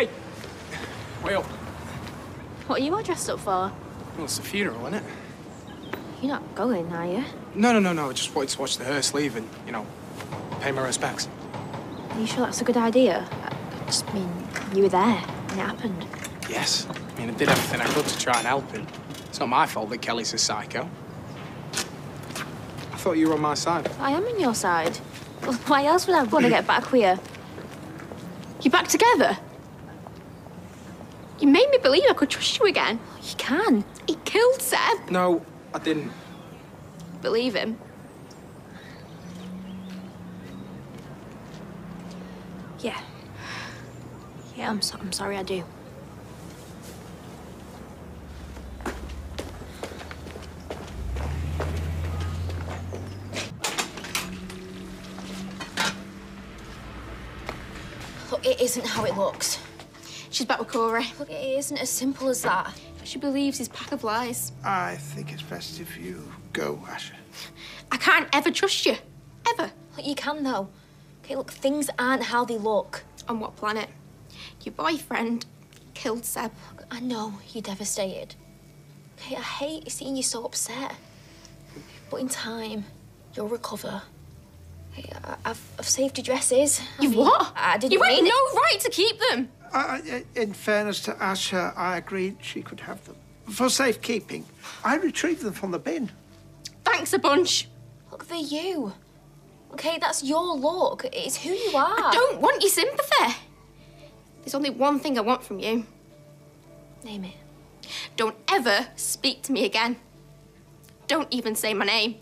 Hey, Will. What are you all dressed up for? Well, it's a funeral, isn't it? You're not going, are you? No, no, no, no. I just wanted to watch the hearse leave and, you know, pay my respects. Are you sure that's a good idea? I just mean, you were there and it happened. Yes. I mean, I did everything I could to try and help him. It's not my fault that Kelly's a psycho. I thought you were on my side. I am on your side. Well, why else would I want to get back with you? You back together? You made me believe I could trust you again. You can. He killed Seb. No, I didn't. Believe him. Yeah. Yeah, I'm, so I'm sorry, I do. Look, it isn't how it looks. She's back with Corey. Look, it isn't as simple as that. She believes his pack of lies. I think it's best if you go, Asha. I can't ever trust you. Ever. Look, you can, though. Okay, look, things aren't how they look. On what planet? Your boyfriend killed Seb. Look, I know you're devastated. Okay, I hate seeing you so upset. But in time, you'll recover. Okay, I, have I've saved your dresses. I You've mean, what? I didn't You had mean no right to keep them. I, I- in fairness to Asha, I agreed she could have them. For safekeeping, I retrieved them from the bin. Thanks a bunch. Look, they're you. Okay, that's your look. It's who you are. I don't want your sympathy. There's only one thing I want from you. Name it. Don't ever speak to me again. Don't even say my name.